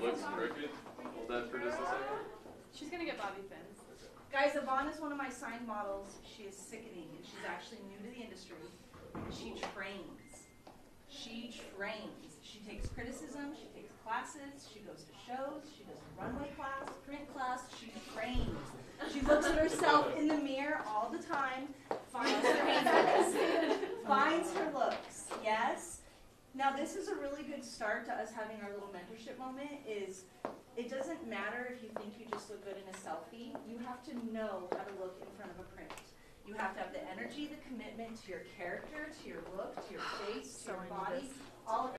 looks crooked. Hold that for just a second. She's gonna get bobby pins. Guys, Yvonne is one of my signed models. She is sickening, and she's actually new to the industry. She trains. She trains. She takes criticism. She takes classes. She goes to shows. She does runway class, print class. She trains. She looks at herself in the mirror all the time. Finds her finds her looks. Yes. Now this is a really good start to us having our little mentorship moment. Is it doesn't matter if you think you just look good in a selfie. You have to know how to look in front of a print. You have to have the energy, the commitment to your character, to your look, to your face, to your body, all